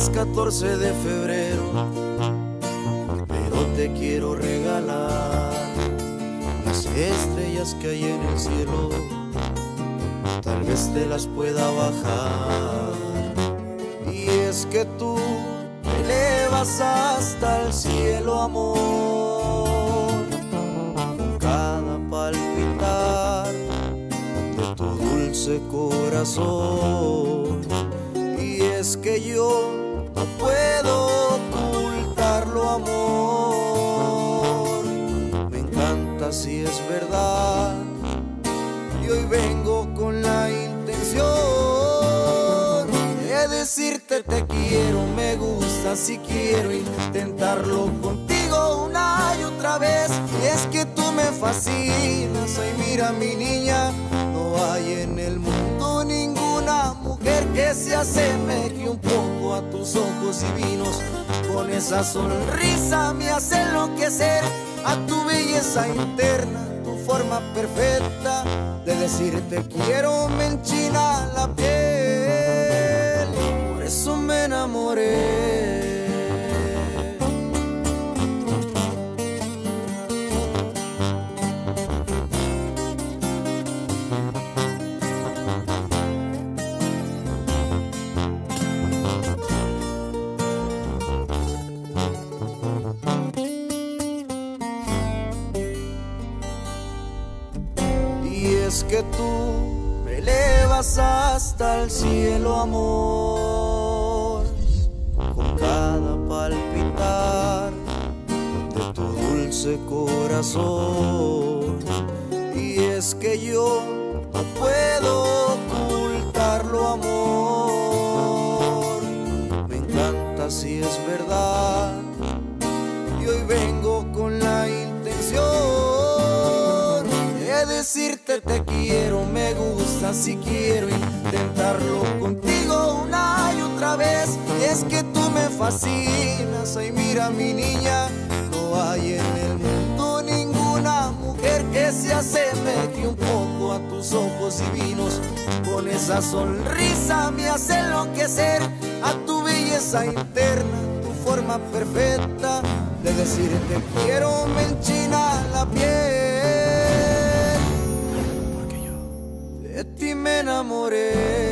es 14 de febrero, pero te quiero regalar las estrellas que hay en el cielo. Tal vez te las pueda bajar. Y es que tú me elevas hasta el cielo, amor. Con cada palpitar de tu dulce corazón. Y es que yo no puedo ocultarlo, amor. Me encanta si es verdad. Y hoy vengo con la intención de decirte te quiero, me gusta, si quiero intentarlo contigo una y otra vez. Y es que tú me fascinas, ay mira mi niña, que se asemeje un poco a tus ojos divinos. Con esa sonrisa me hace enloquecer a tu belleza interna, tu forma perfecta de decirte quiero me enchina la piel. Por eso me enamoré. Es que tú me elevas hasta el cielo, amor, con cada palpitar de tu dulce corazón. Y es que yo no puedo ocultarlo, amor. Me encanta si es verdad. Y hoy vengo con la intención de decirte te quiero, me gusta, si quiero intentarlo contigo una y otra vez. Es que tú me fascinas, ay mira mi niña, no hay en el mundo ninguna mujer que se asemeje un poco a tus ojos divinos. Con esa sonrisa me hace enloquecer a tu belleza interna, tu forma perfecta de decirte quiero me enchina la piel. Porque yo de ti me enamoré.